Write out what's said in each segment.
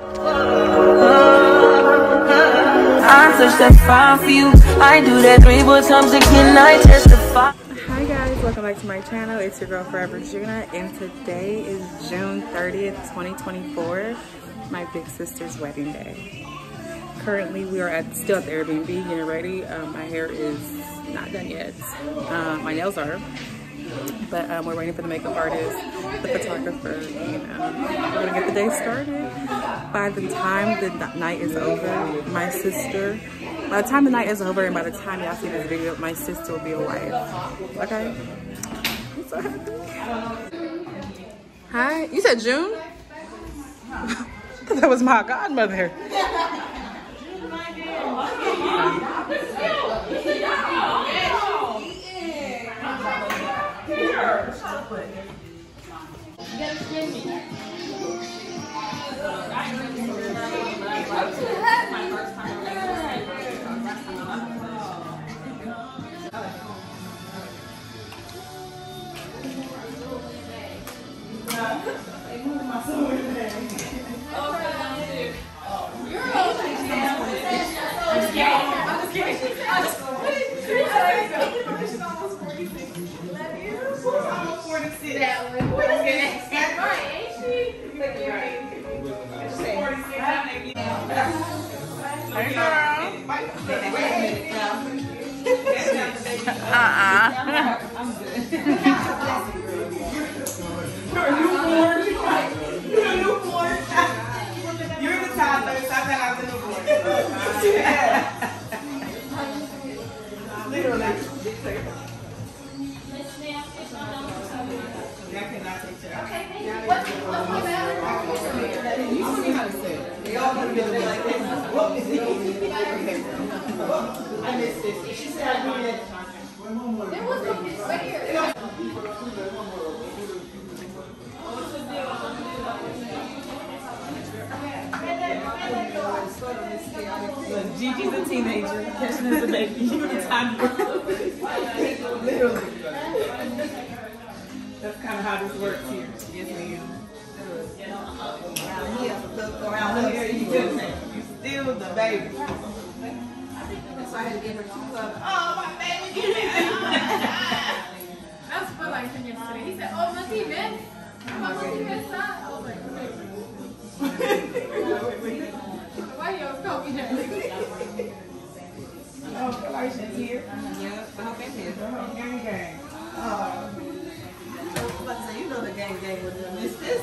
I. I do that three. Hi guys, welcome back to my channel. It's your girl Forever Junna, and today is June 30th, 2024, my big sister's wedding day. Currently, we are at still at the Airbnb getting ready. Um, my hair is not done yet. Um, my nails are, but um, we're waiting for the makeup artist, the photographer, and um, we're gonna get the day started. By the time the night is over, my sister, by the time the night is over and by the time y'all see this video, my sister will be a wife. Okay? I'm so happy. Hi, you said June? That was my godmother. That one. What is it? Hey girl. Uh-uh. You're the toddler, so I thought I was the newborn. Literally. I cannot take care. You told me how to say it. They all put together like this. I missed this. She said I do it. Look, Gigi's a teenager. Keshan is a baby. You the toddler. Literally. That's kind of how this works here. Yes, ma'am. Around here, around here, you you still the baby. So I had to give her two hugs. Oh, my baby, give me That's what I said yesterday. He said, "Oh, monkey man, my monkey man side." I was like, "Why you don't call me that?" Oh, Galatians here. Uh-huh. Yep, I hope it's here. Uh-huh. Gang, gang. Oh. Like I say, you know the gang, gang with them. Is this?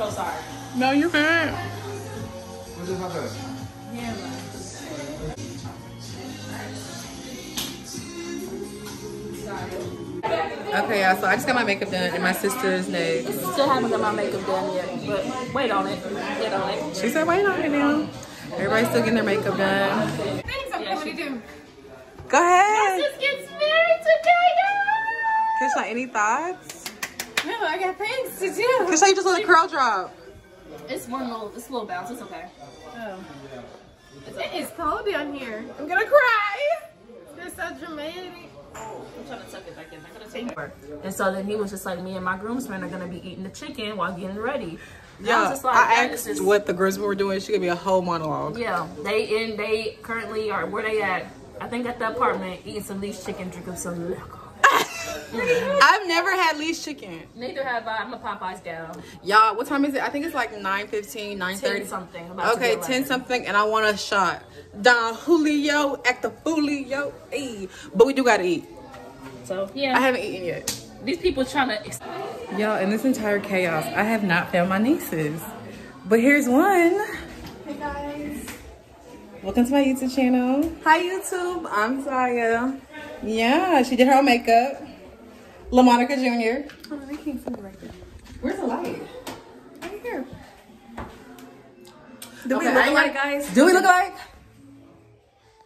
so sorry. No, you're good. Okay, yeah, so I just got my makeup done and my sister's next. Still haven't got my makeup done yet, but wait on it. Get on it. She said, wait on it now. Everybody's still getting their makeup done. Things I'm going to do. Go ahead. This gets married today, Kisha, any thoughts? Guys. No, I got things to do. Kisha, you just let a curl drop. It's one little, it's a little bounce. It's okay. Oh. It is cold down here. I'm gonna cry. You're so dramatic. I'm trying to tuck it back in. I'm gonna take her. And so then he was just like, me and my groomsmen are gonna be eating the chicken while getting ready. And I was Yeah, just like, I asked just- what the groomsmen were doing. She gave me a whole monologue. Yeah, they in they currently are where they at. I think at the apartment eating some leaf chicken, drinking some liquor. I've never had least chicken. Neither have I. I'm a Popeyes gal. Y'all, what time is it? I think it's like 9.15, 9.30. 10 something. About Okay, 10 something, and I want a shot. Don Julio, at the Julio. Hey. But we do gotta eat. So yeah, I haven't eaten yet. these people trying to. Y'all, in this entire chaos, I have not found my nieces. But here's one. Hey guys. Welcome to my YouTube channel. Hi YouTube, I'm Zaya. Yeah, she did her own makeup. LaMonica Jr. Oh, I can't see it right there. Where's the light? Right here. Do Okay, we look I- like guys? Do we look alike?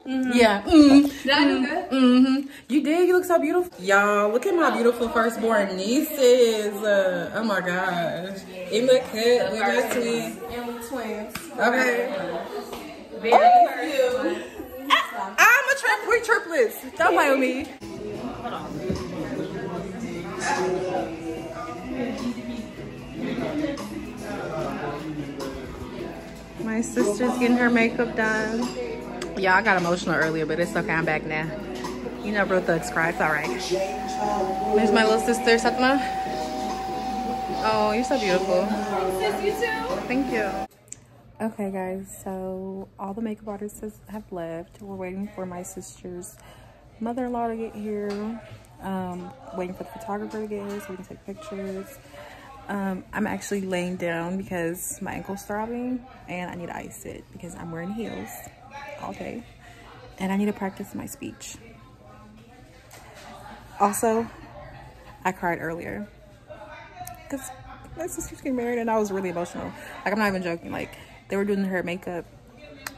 Yeah. Mm. Did I do good? Mm-hmm. You did. You look so beautiful. Y'all, look at my beautiful firstborn nieces. Uh, oh my gosh. In the cut with my twins. And we twins. Okay. Very I'm a trip. We triplets. Don't play with me. My sister's getting her makeup done. Yeah, I got emotional earlier, but it's okay. I'm back now. You know, real thugs cry. It's all right. There's my little sister, Satma. Oh, you're so beautiful. Sis, you too. Thank you. Okay, guys, so all the makeup artists have left. We're waiting for my sister's mother-in-law to get here. Um, waiting for the photographer to get here so we can take pictures. Um, I'm actually laying down because my ankle's throbbing and I need to ice it because I'm wearing heels all day. And I need to practice my speech. Also, I cried earlier because my sister's getting married and I was really emotional. Like, I'm not even joking. Like, they were doing her makeup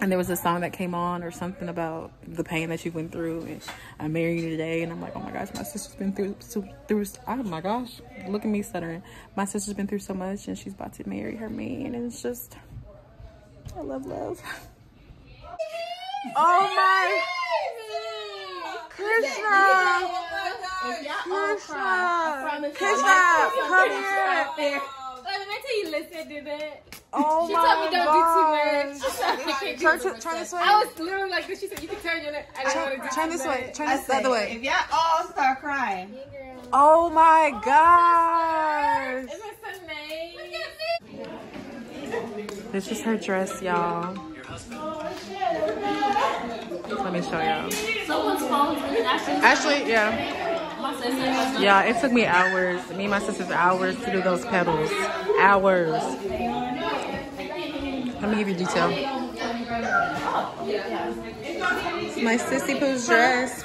and there was a song that came on or something about the pain that she went through and I married you today and I'm like, oh my gosh, my sister's been through, so, through, oh my gosh, look at me stuttering. My sister's been through so much and she's about to marry her man and it's just, I love love. Oh my, Kishna, Kishna, Kishna, come here. Let me tell you, listen to that. Oh She my told me don't gosh. do too much. She told I Turn, too turn, much. this way. I was literally like this. She said you can turn your neck. I didn't want to do Turn this way. much. Turn I this the other way. If y'all all start crying, oh, oh my gosh. Isn't that so nice? This is her dress, y'all. Let me show y'all. Someone's phone is actually Actually, yeah. Yeah, it took me hours. Me and my sister's hours to do those petals. Hours. Let me give you detail. My sissy poo's dress.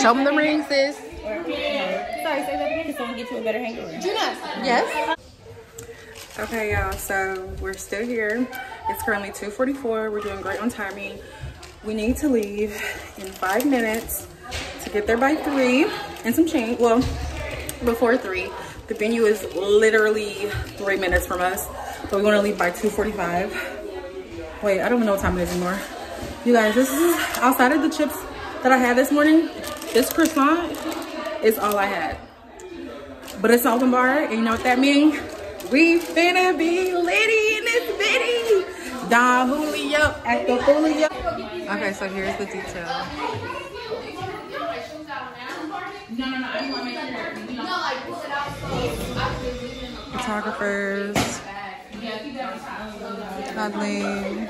Show them the ring, sis. sorry, say that again. Can someone get you a better hanger? Yes. Okay, y'all. So we're still here. It's currently 2:44. We're doing great on timing. We need to leave in five minutes to get there by three and some change. Well, before three. The venue is literally three minutes from us, but we want to leave by 2:45. Wait, I don't even know what time it is anymore. You guys, this is outside of the chips that I had this morning. This croissant is all I had but it's open bar, and you know what that means? We finna be litty in this bitty. Don Julio at the Julio. Okay, so here's the detail. Photographers. Cuddling.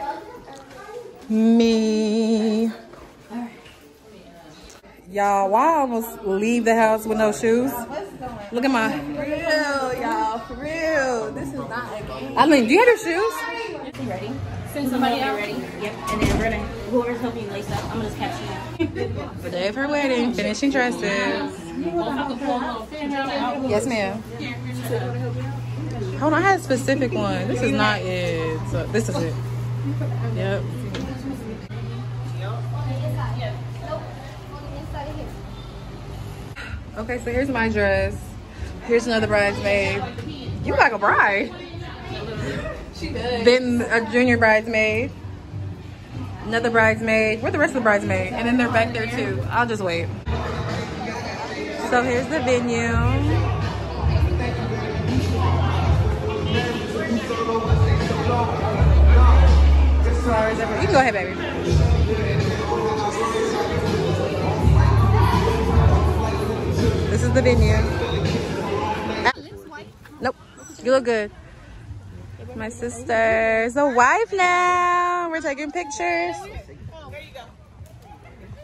Me. Y'all, why I almost leave the house with no shoes? Look at my. real, y'all. For real. This is not a game. I mean, do you have your shoes? ready. Send somebody out. ready. Yep. And then we're gonna whoever's helping you lace up, I'm gonna just catch you. The day of her wedding, finishing dresses. Yes, ma'am. Hold on, I had a specific one. This is not it. So this is it. Yep. Okay, so here's my dress. Here's another bridesmaid. You like a bride. Then a junior bridesmaid. Another bridesmaid. Where the rest of the bridesmaid? And then they're back there too. I'll just wait. So here's the venue. You can go ahead, baby. This is the venue. Nope. You look good. My sister's a wife now. We're taking pictures.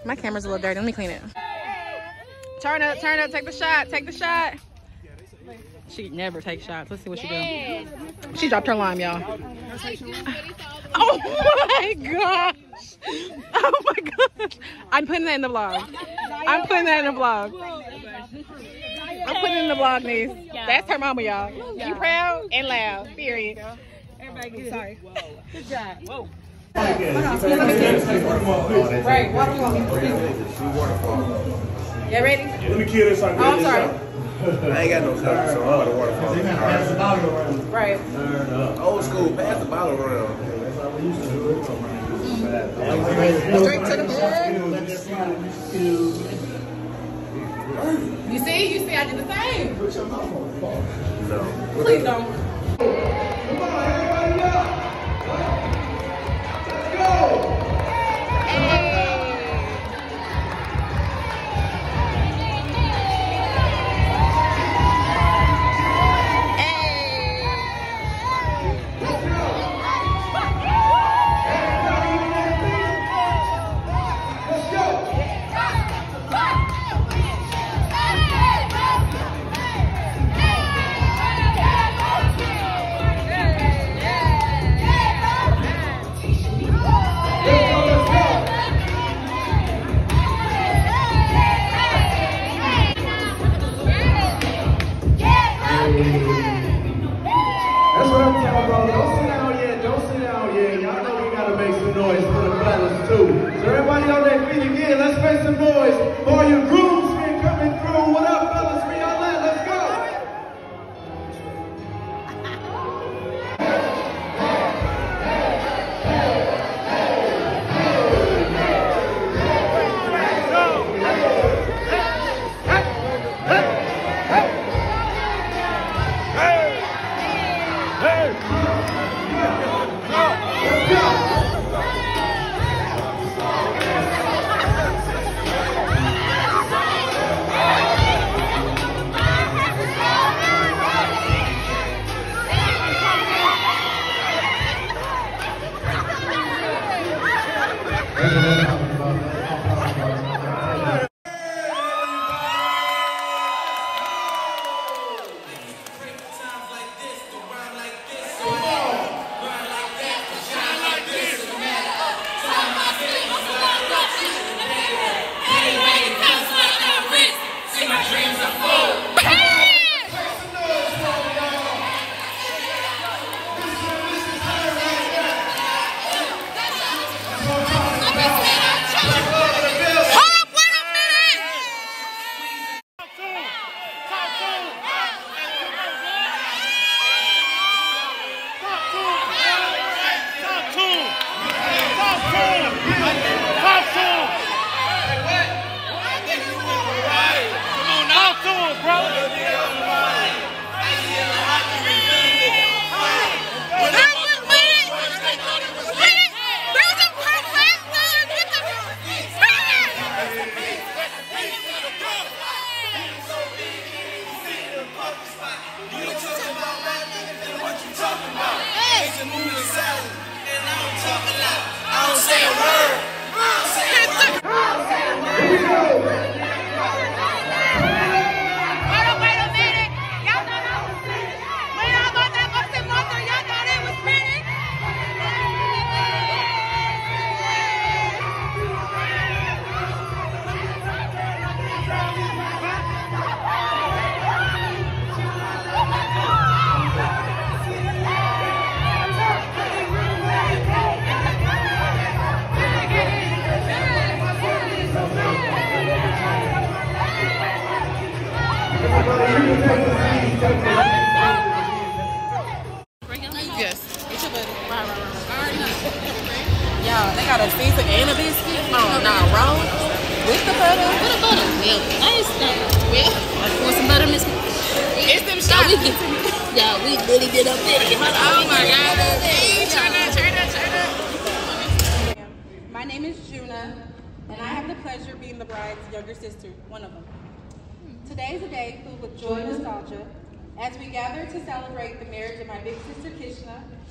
My camera's a little dirty. Let me clean it. Turn up, turn up, take the shot, take the shot. She never takes shots. Let's see what she doing. She dropped her lime, y'all. Oh my gosh. Oh my gosh. I'm putting that in the vlog. I'm putting that in the vlog. I'm putting in the vlog, niece. That's her mama, y'all. You proud and loud. Period. Everybody good. Sorry. Good job. Whoa. Right, what do you want to do? You ready? Let me kill this. Oh, I'm sorry. I ain't got no cup, so I'm about to waterfall. Right. Old school, pass the bottle around. Straight to the bed. You see? You see, I did the same. No. Please don't.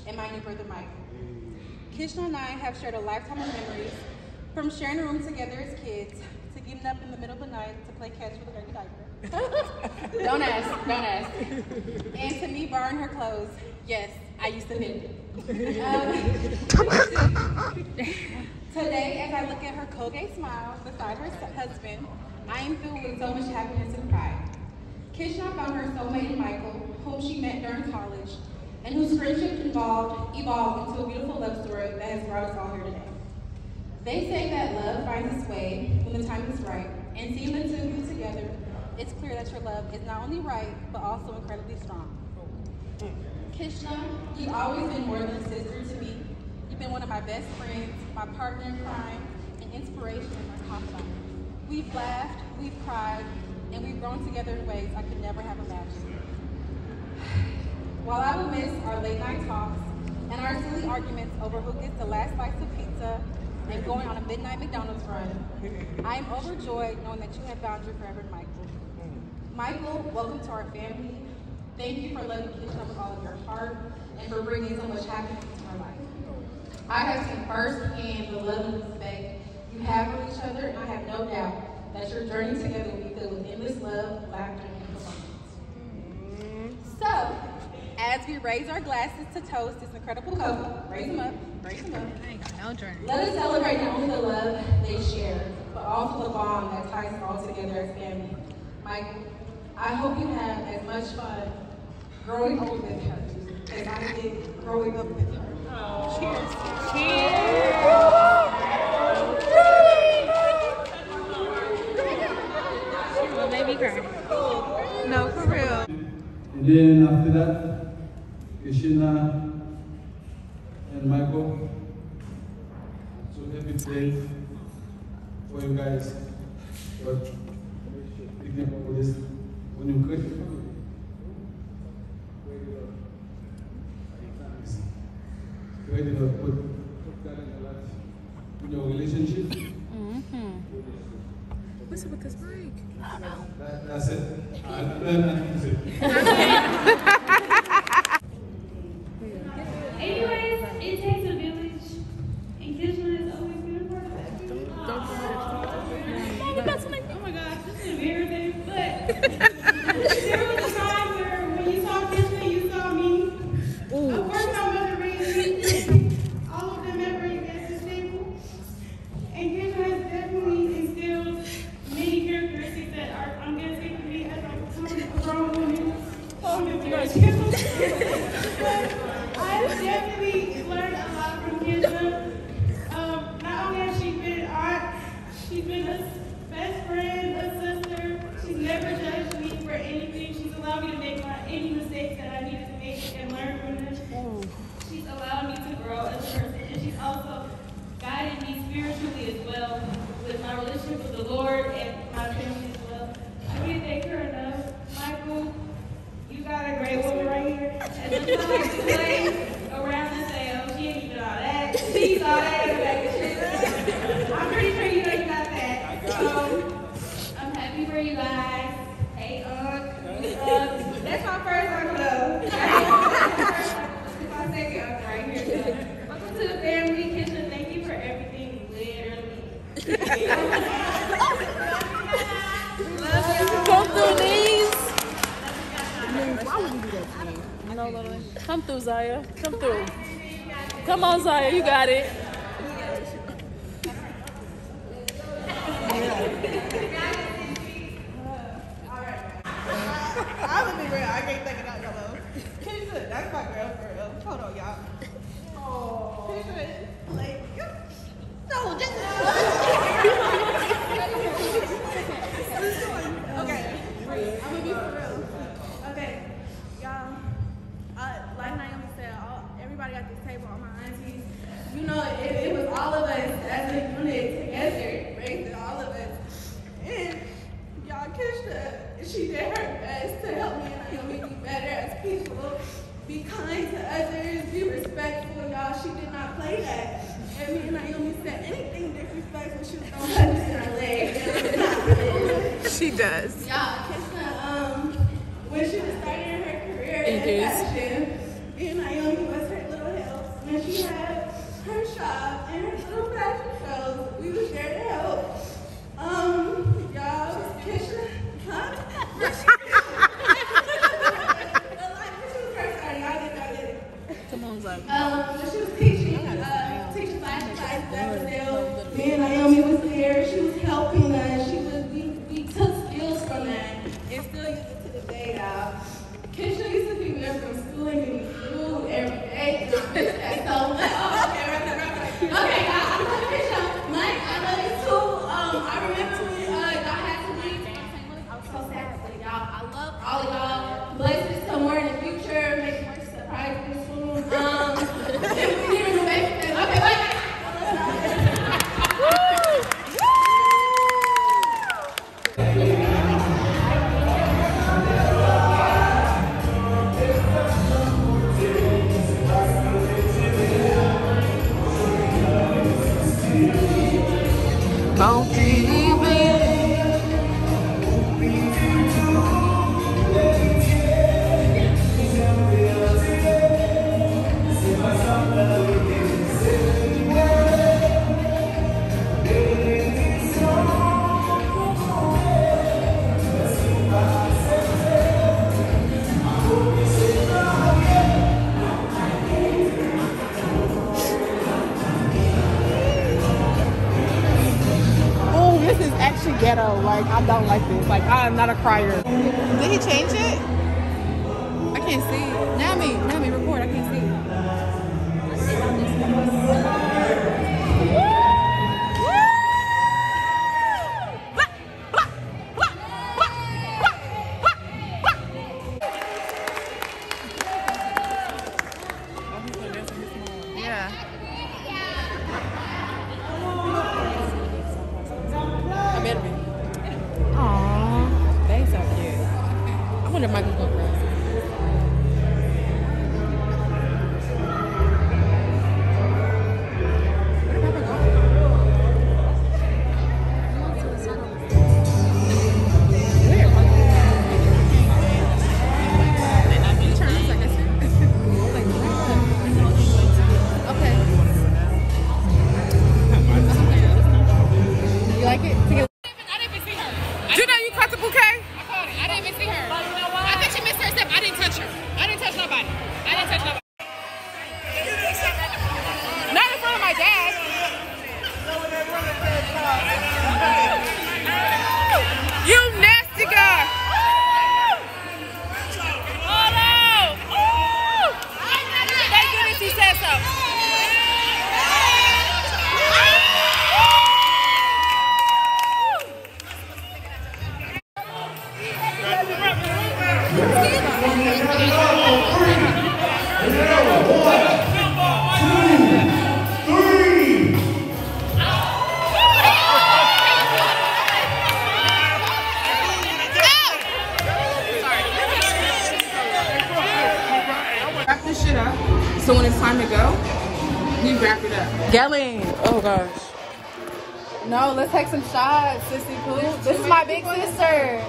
And my new brother Michael. Kishna and I have shared a lifetime of memories from sharing a room together as kids to getting up in the middle of the night to play catch with a dirty diaper. don't ask, don't ask. And to me, borrowing her clothes, yes, I used to knit. Um, today, as I look at her Colgate smile beside her husband, I am filled with so much happiness and pride. Kishna found her soulmate in Michael, whom she met during college, and whose friendship involved, evolved into a beautiful love story that has brought us all here today. They say that love finds its way when the time is right, and seeing the two of you together, it's clear that your love is not only right, but also incredibly strong. Kishna, you've always been more than a sister to me. You've been one of my best friends, my partner in crime, and inspiration and my confidant. We've laughed, we've cried, and we've grown together in ways I could never have imagined. While I will miss our late night talks and our silly arguments over who gets the last slice of pizza and going on a midnight McDonald's run, I am overjoyed knowing that you have found your forever Michael. Michael, welcome to our family. Thank you for loving Kishna with all of your heart and for bringing so much happiness into our life. I have seen firsthand the love and respect you have for each other, and I have no doubt that your journey together will be filled with endless love, laughter, and abundance. So, as we raise our glasses to toast this incredible couple, raise them up, raise them up. I ain't got no journey. Let us celebrate not only the love they share, but also the bond that ties us all together as family. Michael, I hope you have as much fun growing old with her as I did growing up with her. Cheers. Made me cry. No, for real. And then after that, Kishna and Michael. So happy day for you guys. But thinking about this when you could. Ready to put, put that in your life, in your relationship. What's up with this mic? That, that's it. I, that's it. Anyways, it takes a village, and Kishna has always been a part of that. Oh my gosh, this is embarrassing, but there was a time where when you saw Kishna, you saw me. Of course, I wasn't reading all of the memories at this table, and Kishna has definitely instilled many characteristics that are, I'm gonna say to me as I become a grown woman. I'm gonna be I've definitely learned a lot from Kishna. Um, not only has she been an aunt, she's been a best friend, a sister. She's never judged me for anything. She's allowed me to make my any mistakes that I needed to make and learn from them. She's allowed me to grow as a person, and she's also guided me spiritually as well with my relationship with the Lord and my family as well. I can't thank her enough. Michael, you got a great woman right here. And I'm not like to play around and say, oh, she ain't even all that. She's all that in the bag of shit. I'm pretty sure you know you got that. So, I'm happy for you guys. Hey, Unc. Uh, that's my first uncle, though. That's my second uncle right here. So, welcome to the family. Kitchen, thank you for everything, literally. Come through these. Come through, Zaya. Come through. Come on, Zaya. You got it. Gonna be real. I can't think Don't like this. Like, I am not a crier. Did he change it? Yelling. Oh gosh. No, let's take some shots, sissy poo. This is my big sister.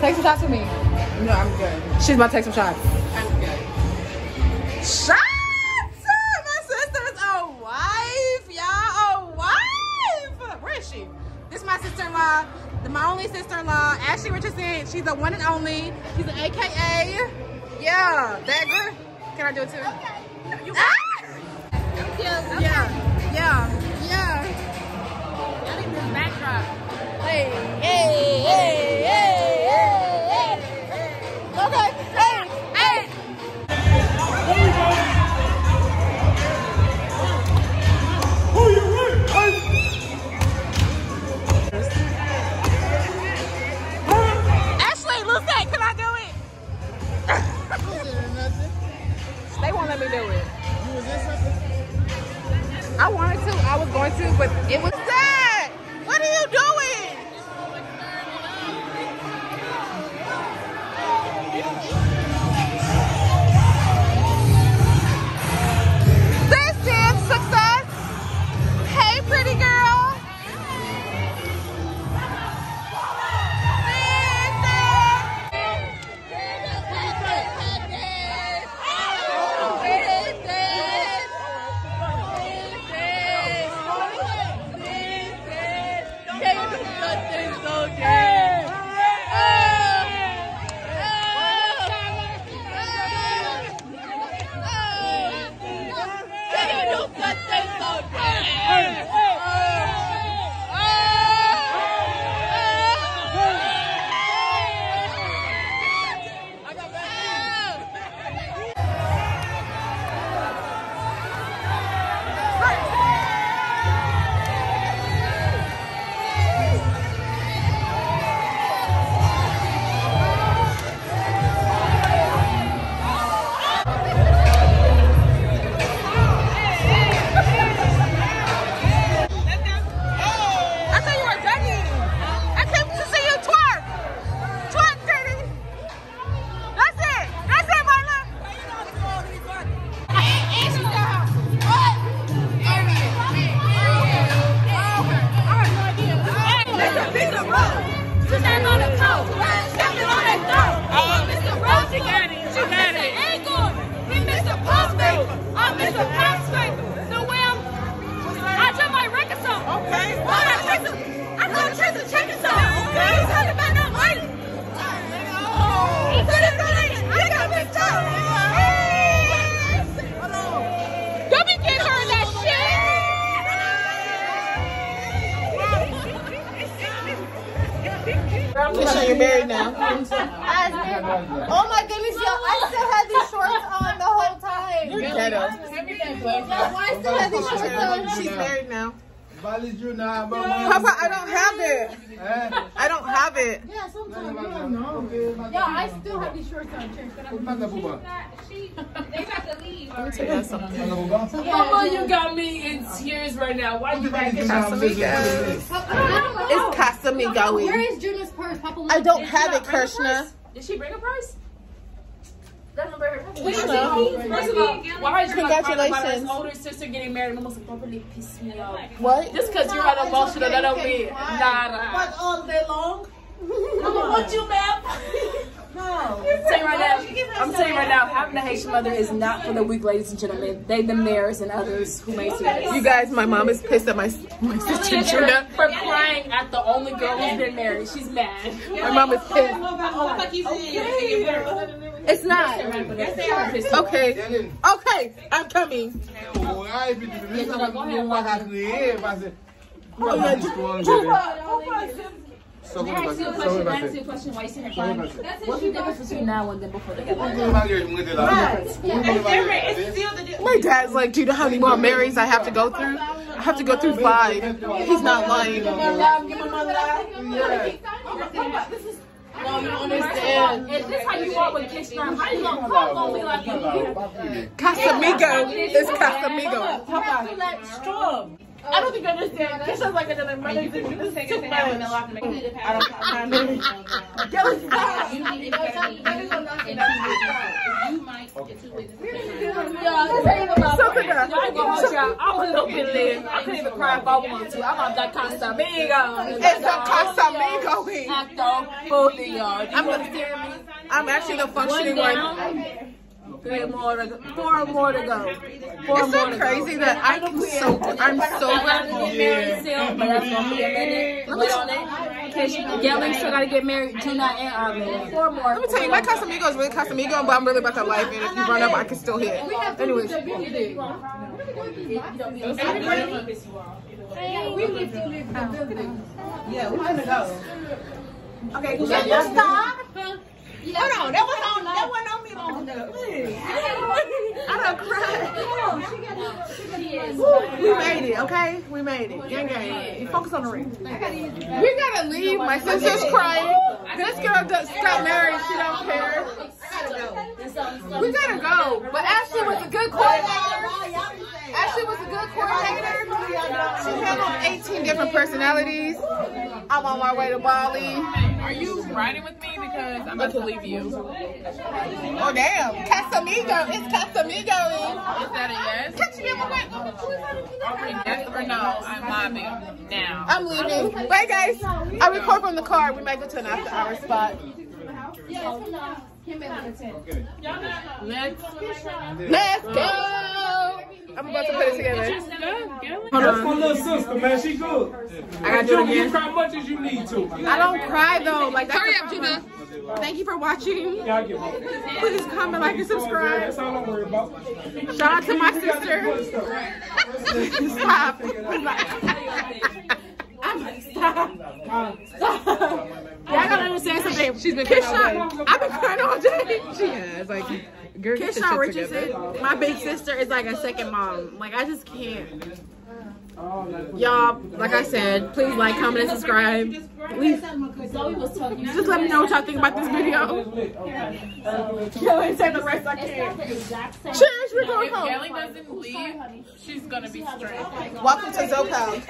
Take some shots with me. No, I'm good. She's about to take some shots. I'm good. Shots! My sister's a wife, y'all. A wife. Where is she? This is my sister-in-law, my only sister-in-law, Ashley Richardson. She's the one and only. She's an AKA. Yeah, that girl. Can I do it too? Okay. You ah! Yeah, yeah, yeah. Need this backdrop. Hey, hey, hey, hey, me do it. I wanted to. I was going to, but it was that. What are you doing? They got to leave. Let me tell you something. Mama, you got me in tears right now. Why you back in Casamigos. It's Casamigo. Where is Junna's purse? Papa, I don't have it, Kishna. Did she bring a purse? Let me bring her purse. We don't know. First of all, why is your Congratulations. older sister getting married? Almost like, that really pissed me off. What? Just because you're an emotional, that don't mean nada. What all day long? I'm gonna want you, ma'am. No. I'm telling you right now, I'm telling you right now, having a Haitian mother is not for the weak, ladies and gentlemen. They, the mayors and others who may see this. You guys, my mom is pissed at my my sister for, Junna. for crying at the only girl who's been married. She's mad. My mom is pissed. It's not. Okay. Okay. I'm coming. Let me ask you a question. Let ask you a question. Why you sitting here crying? What's the difference between now and then before they get? My dad's like, do you know how many more marries I have to go through? I have to go through five. He's not lying. No, you don't understand. Is this how you are with Kishna? How you gonna call on me like you? Casamigo. It's Casamigo. Papa, that strong. I don't think you understand. Kishna's like another mother. This is too much. I don't stop. You need to get in two witnesses. You might get two witnesses. I ain't gonna hold y'all. I'm a little bit lit. I couldn't even cry if I wanted to. I'm on that Casamigo. It's the Casamigo week. Acto, both of y'all. I'm actually the functioning One. Three more to go. Four more to go. Four It's so more to crazy go. that I'm so I'm so I gotta get married but that's gonna be a minute. Wait on it. Cause Yelling still gotta get married. Junna and Arvin. Four more. Let me tell you, my Casamigo is really Casamigo, but I'm really about that life, and if you run up, I can still hit. Anyways, Yeah, we're gonna go. Okay, can you stop? Hold on, that was on that wasn't on me long enough. I done cried. Woo, we made it, okay? We made it. Gang gang. Focus on the ring. we gotta leave. My sister's crying. This girl just got married. She don't care. We gotta go. But Ashley was a good coordinator. Ashley was a good coordinator. She handled 18 different personalities. I'm on my way to Bali. Are you riding with me? Because I'm about to leave you. Is Oh damn, Casamigo. It's Casamigo. Is that a yes? Catch me on my way. Yes or no? I'm mobbing now. I'm leaving. Bye guys. I record from the car. We might go to an after hour spot. Let's Let's go. I'm about to put it together. That's my little sister, man. She good. I gotta do it You again. cry much as you need to. I don't cry though. Like that's Hurry up, problem. Judah. Thank you for watching. Yeah, I get it. Please comment, like, and subscribe. That's all I'm worried about. Shout out to my sister. Stop. Stop. Stop. Y'all gotta understand something. She's been crying all day. I've been crying all day. She has. Like, girl, Kishna. Richardson, my big sister is like a second mom. Like I just can't. Y'all, like I said, please like, comment, and subscribe. Please, Zoe was talking. just let me know what y'all think about this video. Yo, and say the rest I It's can. not the exact same. Cheers, we're going home. If home. Ellie doesn't leave, she's gonna be straight. Welcome to Zopal.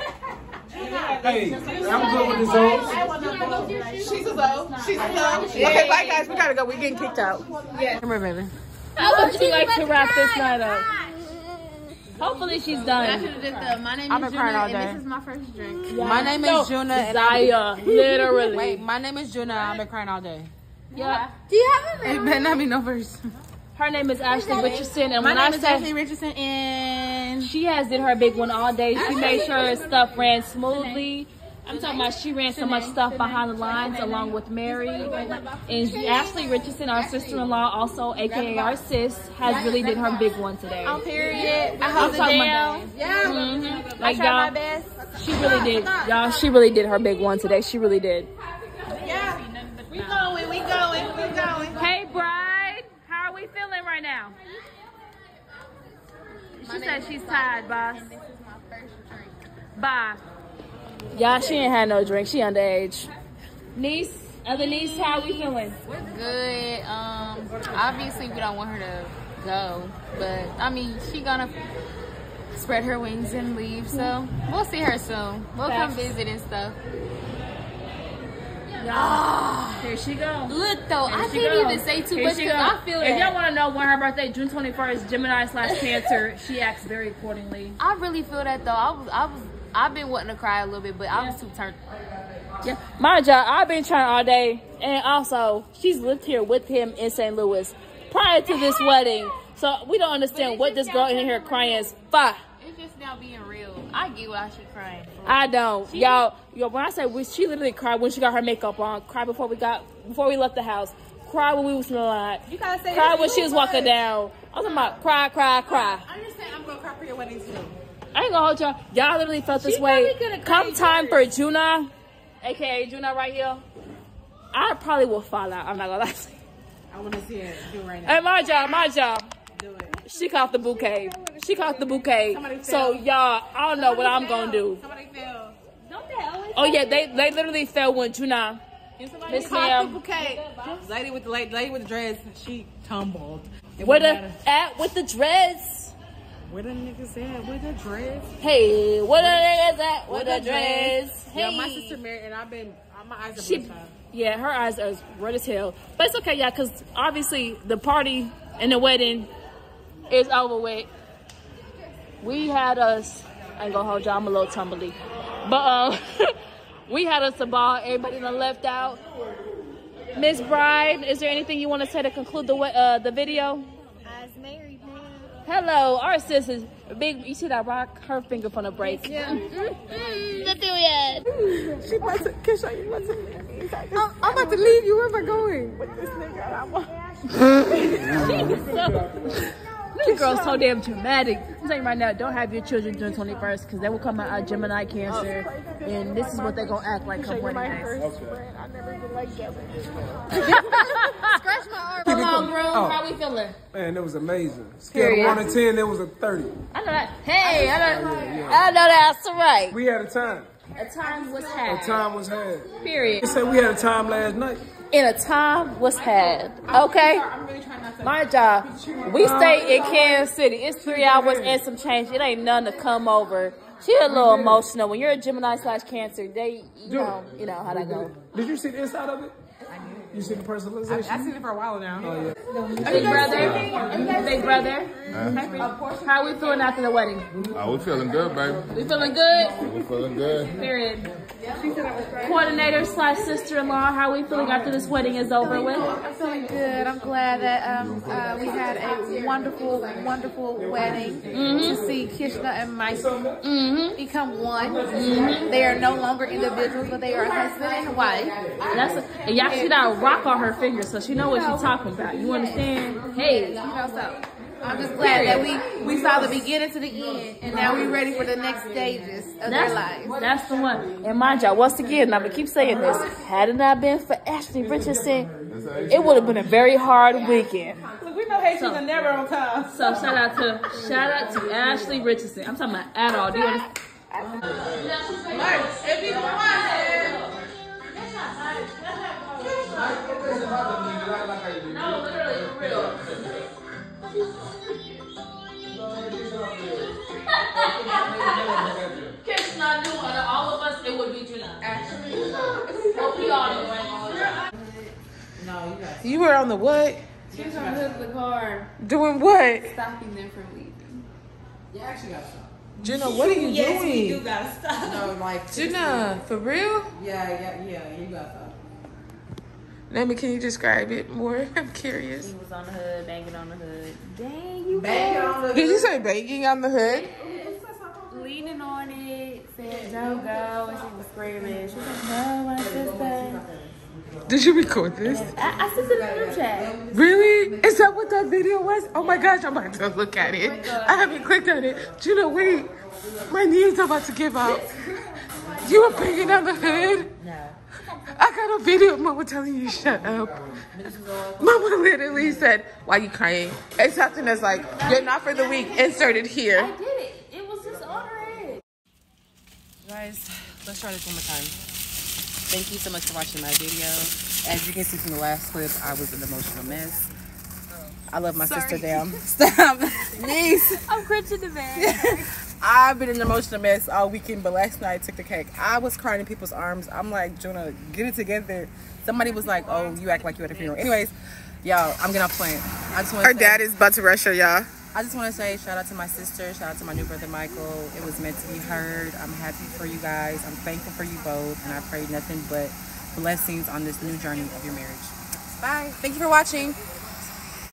Hey, I'm good with the zones. She's a Zo. She's a Zo. Okay, bye guys. We gotta go. We're getting kicked out. Come here, baby. How would you like to wrap this night up? Hopefully she's done. Uh, my name I've been crying all day. is my first drink. My name is Junna. And Zaya, literally. Wait, my name is Junna. I've been crying all day. Yeah. Do you have a It better not be no verse. Her name is Ashley Richardson, and My when I name is say Ashley Richardson, and she has did her big one all day, she made sure her stuff ran smoothly. I'm talking about she ran so much stuff behind the lines along with Mary. And Ashley Richardson, our sister-in-law, also aka our sis, has really did her big one today. On period. I held it down. Yeah. Mm-hmm. Like, I tried my best. She really did. Y'all, she really did her big one today. She really did. Yeah. We going, we going, we going. Hey, Bride. How are we feeling right now? She said she's tired, boss. Bye. Y'all, she ain't had no drink. She underage. Niece, other niece, how we feeling? We're good. Um, obviously we don't want her to go, but I mean she gonna spread her wings and leave. So we'll see her soon. We'll come visit and stuff. Y'all, here she go. Look though, Here I she can't go. even say too Here much because. I feel If y'all want to know when her birthday, June 21st, Gemini slash Cancer, she acts very accordingly. I really feel that though. I was, I was, I've been wanting to cry a little bit, but I was too turned. Yeah, my job. I've been trying all day, and also she's lived here with him in St. Louis prior to this wedding. So we don't understand what this girl in here crying is for. It's just now being real. I get why she crying. I don't, y'all. Yo, when I say we, she literally cried when she got her makeup on. Cried before we got before we left the house. Cried when we was in the line. You gotta say Cried when she was walking down. I was talking about cry, cry, cry. I'm just saying I'm gonna cry for your wedding too. I ain't gonna hold y'all. Y'all literally felt this She way. probably coulda Come cried time for Junna, aka Junna right here. I probably will fall out. I'm not gonna lie. to you. I wanna see it. Do it right now. Hey, my job, my job. Do it. She caught the bouquet. She caught the bouquet. So y'all, I don't know what I'm gonna do. Somebody fell. Don't they always? Oh yeah, they they literally fell when Junna. Miss Caught the bouquet. Lady with the lady, lady with the dress, she tumbled. It where wouldn't the at with the dress? Where the niggas at? With the dress? Hey, where the niggas at with the the dress? Yeah, Hey. my sister married, and I've been, uh, my eyes are She, yeah, her eyes are red as hell. But it's okay, yeah, because obviously the party and the wedding is over with. We had us, I ain't gonna hold y'all, I'm a little tumbly. But um, we had us a ball, everybody done left out. Miss Bride, is there anything you want to say to conclude the uh, the video? I was married now. Hello, our sis is big. You see that rock? Her finger from the break. Yeah. Mm-mm, not there yet. She about to, Kishna, you about to leave. I'm, I'm about to leave you. Where am I going? With this nigga, I'm This girl's so damn dramatic. I'm telling you right now, don't have your children during 21st because they will come out of Gemini Cancer, and this is what they're gonna act like come You're my day. first friend. I never even liked that. Scratch my arm. Come on, groom. Oh. How we feeling? Man, it was amazing. Scale Period. of 1 to 10, it was a 30. I know that. Hey, I know. I know that's right. We had a time. A time was had. A time was had. Period. They said we had a time last night. And a time was had. Okay. My job. We stay in Kansas City. It's three hours and some change. It ain't nothing to come over. She a little emotional. When you're a Gemini slash Cancer, they, you know, you know how that go. Did you see the inside of it? You see the personalization? I've seen it for a while now. Oh, yeah. Big brother, big brother. How we feeling after the wedding? Oh, we feeling good, baby. We feeling good? We feeling good. Period. Coordinator slash sister-in-law, how we feeling after this wedding is over with? I'm feeling good. I'm glad that um, uh, we had a wonderful, wonderful wedding Mhm. to see Kishna and Mike Mm-hmm. become one. Mhm. They are no longer individuals, but they are husband and wife. That's a, and y'all see that rock on her finger, so she know what she's talking about. You understand? Hey, You know, so I'm just glad that we, we saw the beginning to the end, and now we're ready for the next stages of their That's, lives. that's the one. And mind y'all, once again, I'm gonna keep saying this. Had it not been for Ashley Richardson, it would have been a very hard weekend. Look, we know Haitians are never on time. So shout out to shout out to Ashley Richardson. I'm talking about at all. Do you understand? No, literally, for real. Kiss not new one. All of us, it would be Junna. Actually, hope we all know right No, you guys. You were on the what? She was on the hood of the car, Doing what? stopping them from leaving. You actually got stop. Jenna, what are you yes, doing? you do gotta stop. No, like. Jenna, for real? Yeah, yeah, yeah, you gotta stop. Nami, can you describe it more? I'm curious. He was on the hood, banging on the hood. Dang, you Banging on the Did you say banging on the hood? Leaning on it, said no go, and she was screaming. She was like, no, my sister. Did you record this? I, I sent it in the group chat. Really? Is that what that video was? Oh my gosh, I'm about to look at it. I haven't clicked on it. You know, wait. My knees are about to give out. You were banging on the hood? No. I got a video of Mama telling you shut up. Mama literally said, "Why you crying?" It's something that's like, "You're not for the week." Inserted here. I did it. It was just on. Guys, let's try this one more time. Thank you so much for watching my video. As you can see from the last clip, I was an emotional mess. I love my Sorry. sister damn. Stop. Niece. I'm cringing the bed. I've been in an emotional mess all weekend, but last night I took the cake. I was crying in people's arms. I'm like, Jonah, get it together. Somebody was like, oh, you act like you at a funeral. Anyways, y'all, I'm off playing. I just want Her dad is about to rush her, y'all. I just want to say shout out to my sister, shout out to my new brother Michael. It was meant to be heard. I'm happy for you guys. I'm thankful for you both, and I pray nothing but blessings on this new journey of your marriage. Bye. Thank you for watching.